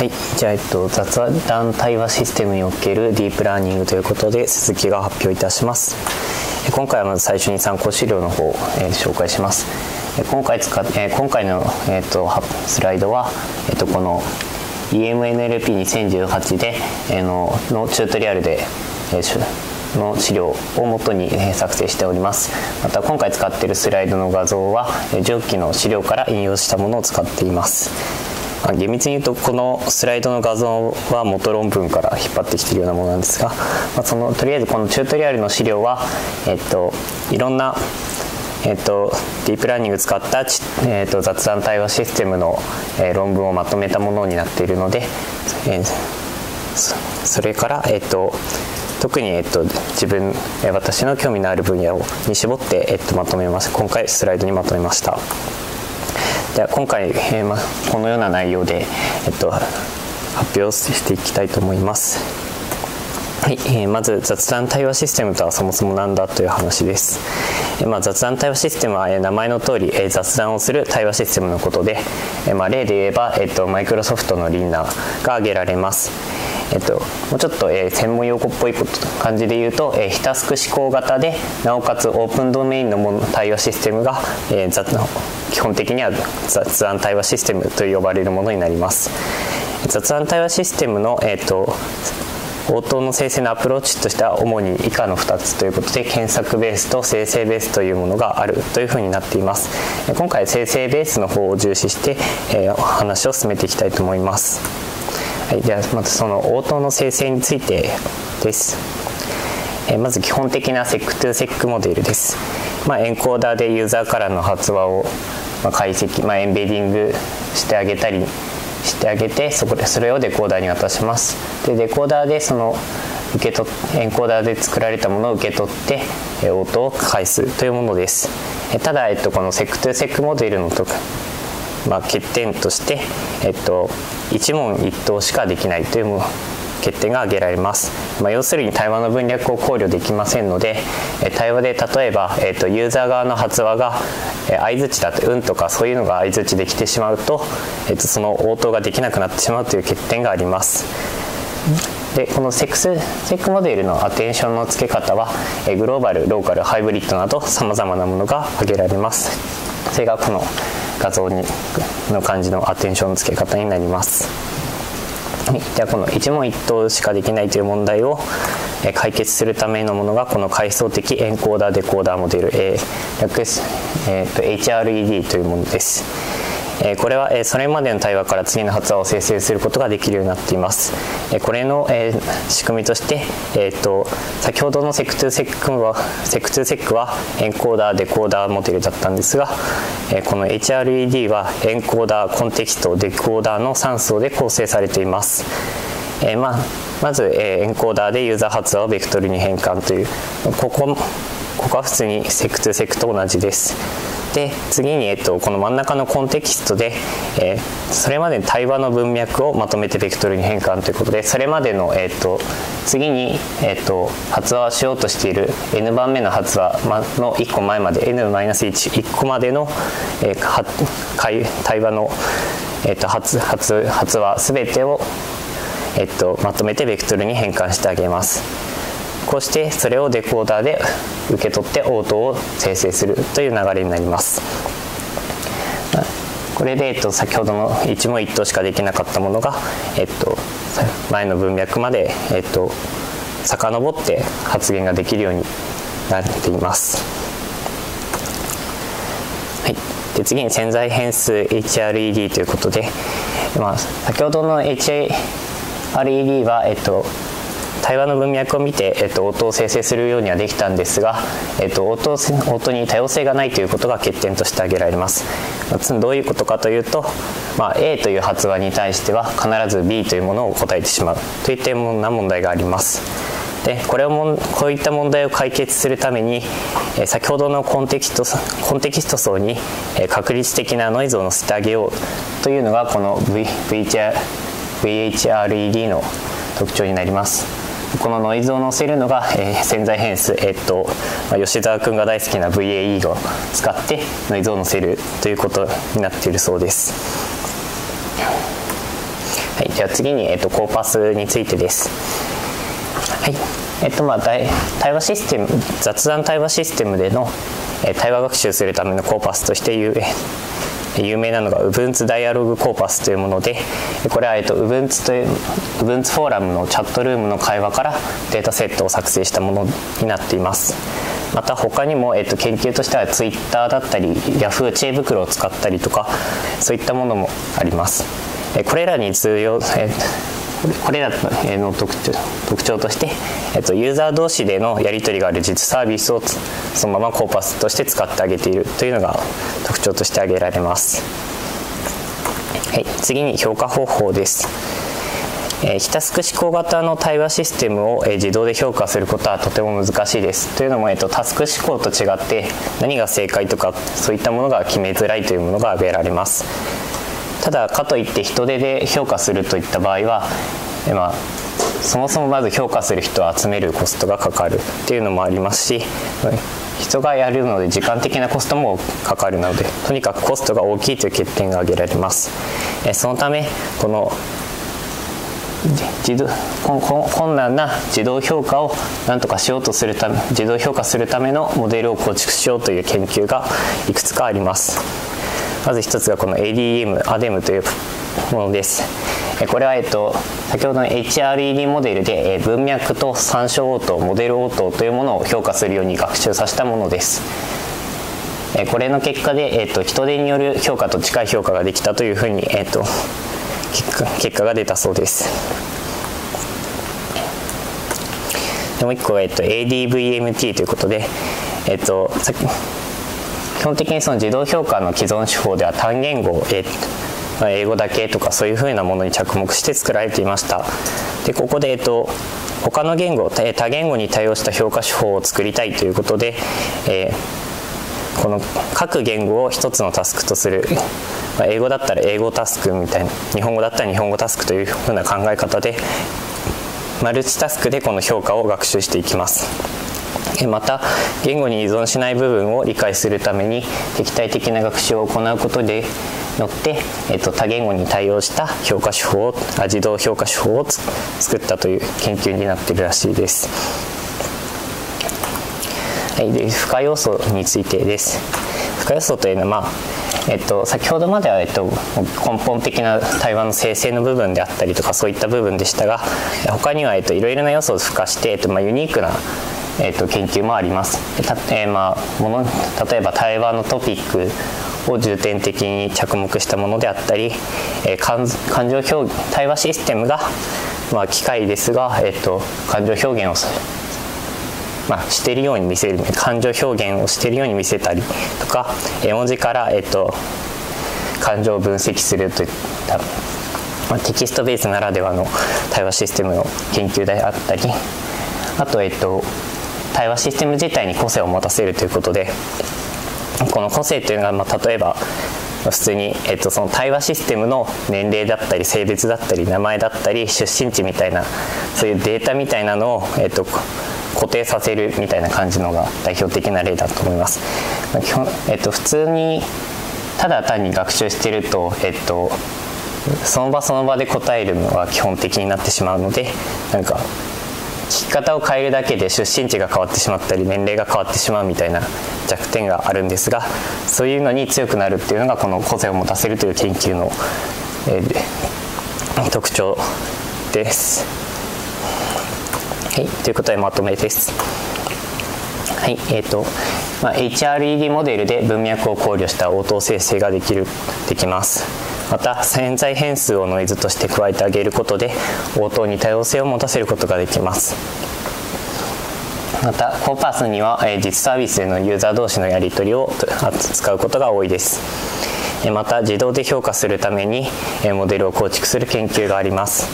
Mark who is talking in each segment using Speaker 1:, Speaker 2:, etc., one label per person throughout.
Speaker 1: はい、じゃあ、えっと、雑談対話システムにおけるディープラーニングということで鈴木が発表いたします。今回はまず最初に参考資料の方を、えー、紹介します。今回使っ、えー、今回の、えーと、スライドは、えーと、この EMNLP2018 で、えー、ののチュートリアルで、えー、の資料をもとに作成しております。また今回使っているスライドの画像は上記の資料から引用したものを使っています。厳密に言うとこのスライドの画像は元論文から引っ張ってきているようなものなんですが、まあ、そのとりあえずこのチュートリアルの資料は、えっと、いろんなえっと、ディープラーニング使った、えっと、雑談対話システムの、えー、論文をまとめたものになっているので、えー、それから、えっと、特に、えっと、自分私の興味のある分野をに絞って、えっと、まとめます今回スライドにまとめました。では今回、えーま、このような内容で、えっと、発表していきたいと思います。はい、えー、まず雑談対話システムとはそもそも何だという話です。えー、ま、雑談対話システムは、えー、名前の通り、えー、雑談をする対話システムのことで、えーま、例で言えば、えーと、マイクロソフトのリンナーが挙げられます。えっと、もうちょっと、えー、専門用語っぽいこと感じで言うと、えー、非タスク思考型でなおかつオープンドメインのもの対話システムが、えー、雑基本的には雑談対話システムと呼ばれるものになります。雑談対話システムの、えーと、応答の生成のアプローチとしては主に以下の2つということで検索ベースと生成ベースというものがあるというふうになっています。今回生成ベースの方を重視して、えー、話を進めていきたいと思います。はい、ではまずその応答の生成についてです、えー、まず基本的なセックトゥセックモデルです、まあ、エンコーダーでユーザーからの発話をま解析、まあ、エンベディングしてあげたりしてあげてそこでそれをデコーダーに渡します。でデコーダーでその受け取エンコーダーで作られたものを受け取って応答を返すというものです。ただ、えっと、このセクトゥセクモデルのとまあ、欠点として、えっと、一問一答しかできないというもの欠点が挙げられます、まあ、要するに対話の分略を考慮できませんので対話で例えば、えーと、ユーザー側の発話が相づちだと「うん」とかそういうのが相づちできてしまうと,、えーと、その応答ができなくなってしまうという欠点があります。でこのセックスセックモデルのアテンションの付け方はグローバルローカルハイブリッドなどさまざまなものが挙げられます。それがこの画像にの感じのアテンションの付け方になりますはいではこの一問一答しかできないという問題を解決するためのものがこの階層的エンコーダーデコーダーモデル、えー、略す、えーと、HRED というものです。えこれは、えそれまでの対話から次の発話を生成することができるようになっています。えこれの、え仕組みとして、えーと、先ほどの Seq to Seq は Seq to Seq はエンコーダーデコーダーモデルだったんですが、えこの HRED はエンコーダーコンテキストデコーダーの3層で構成されています。えまあ、まず、えエンコーダーでユーザー発話をベクトルに変換というここここは普通に Seq to Seq と同じです。で次に、えっと、この真ん中のコンテキストで、えー、それまでの対話の文脈をまとめてベクトルに変換ということでそれまでの、えっと、次に、えっと、発話しようとしている n 番目の発話の1個前まで n-11 個までの、えー、対話の、えっと、発発発話全てを、えっと、まとめてベクトルに変換してあげます。こうしてそれをデコーダーで受け取って応答を生成するという流れになります。これで、えっと、先ほどの一問一答しかできなかったものが、えっと、前の文脈まで、えっと、遡って発言ができるようになっています、はい、で次に潜在変数 HRED ということで、まあ、先ほどの HRED は、えっと、対話の文脈を見て、えっと、音を生成するようにはできたんですが、えっと、音音に多様性がないということが欠点として挙げられます。どういうことかというと、まあ、A という発話に対しては必ず B というものを答えてしまうといったような問題があります。でこれをもこういった問題を解決するために、え先ほどのコンテキストコンテキスト層に、え確率的なノイズを乗せてあげようというのがこの v VHRED の特徴になります。このノイズを載せるのが、えー、潜在変数、えー、っとまあ、吉沢君が大好きな VAE を使ってノイズを載せるということになっているそうです。はい、では次に、えっと、コーパスについてです。はいえっとまあ、対話システム雑談対話システムでのえ対話学習するためのコーパスとして有有名なのが Ubuntu Dialog Corpus というものでこれは、えっと、Ubuntu という Ubuntu フォーラムのチャットルームの会話からデータセットを作成したものになっています。また他にも、えっと、研究としては Twitter だったり Yahoo 知恵袋を使ったりとかそういったものもあります。これらに通用これらの特徴特徴として、えっと、ユーザー同士でのやり取りがある実サービスをそのままコーパスとして使ってあげているというのが特徴として挙げられます、はい、次に評価方法です。えー、ひたすく思考型の対話システムを、え、自動で評価することはとても難しいです。というのも、えーと、タスク思考と違って何が正解とかそういったものが決めづらいというものが挙げられます。ただかといって人手で評価するといった場合は、まあ、そもそもまず評価する人を集めるコストがかかるっていうのもありますし人がやるので時間的なコストもかかるのでとにかくコストが大きいという欠点が挙げられます。そのためこの自動困難な自動評価を何とかしようとするため自動評価するためのモデルを構築しようという研究がいくつかあります。まず一つがこの ADM、ADEM というものです。これは、えっと、先ほどの HRED モデルで文脈と参照応答、モデル応答というものを評価するように学習させたものです。これの結果で、えっと、人手による評価と近い評価ができたというふうに、えっと、結果結果が出たそうです。もう一個が、えっと、ADVMT ということで、えっと、さっき基本的にその自動評価の既存手法では単言語、え英語だけとかそういうふうなものに着目して作られていましたでここで、えっと、他の言語多言語に対応した評価手法を作りたいということで、えー、この各言語を一つのタスクとする、まあ、英語だったら英語タスクみたいな日本語だったら日本語タスクというふうな考え方でマルチタスクでこの評価を学習していきます。また言語に依存しない部分を理解するために敵対的な学習を行うことでよって、えっと、多言語に対応した評価手法あ自動評価手法を作ったという研究になっているらしいです。はい、で負荷要素についてです。負荷要素というのは、まあえっと、先ほどまでは、えっと、根本的な対話の生成の部分であったりとかそういった部分でしたが他には、えっと、いろいろな要素を付加して、えっとまあ、ユニークなえーと、研究もあります。たえー、まあ、もの例えば対話のトピックを重点的に着目したものであったり、えー、感感情表対話システムが、まあ、機械ですが、えーと、感情表現をまあ、しているように見せる感情表現をしているように見せたりとか絵文字から、えーと、感情を分析するといった、まあ、テキストベースならではの対話システムの研究であったりあと、えっと、対話システム自体に個性を持たせるということでこの個性というのが、まあ、例えば普通に、えっと、その対話システムの年齢だったり性別だったり名前だったり出身地みたいなそういうデータみたいなのを、えっと、固定させるみたいな感じのが代表的な例だと思います。ま、基本えっと、普通にただ単に学習してると、えっと、その場その場で答えるのが基本的になってしまうのでなんか聞き方を変えるだけで出身地が変わってしまったり年齢が変わってしまうみたいな弱点があるんですがそういうのに強くなるっていうのがこの個性を持たせるという研究の、えー、特徴です。はい、ということでまとめです。はいえーとまあ、HRED モデルで文脈を考慮した応答生成ができるできます。また潜在変数をノイズとして加えてあげることで応答に多様性を持たせることができます。またコーパスには、え実サービスでのユーザー同士のやり取りを使うことが多いです。また自動で評価するためにモデルを構築する研究があります。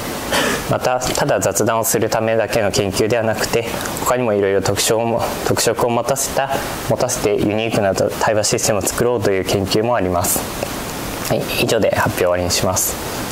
Speaker 1: またただ雑談をするためだけの研究ではなくて他にもいろいろ特徴も特色を持たせた持たせてユニークな対話システムを作ろうという研究もあります。はい、以上で発表終わりにします。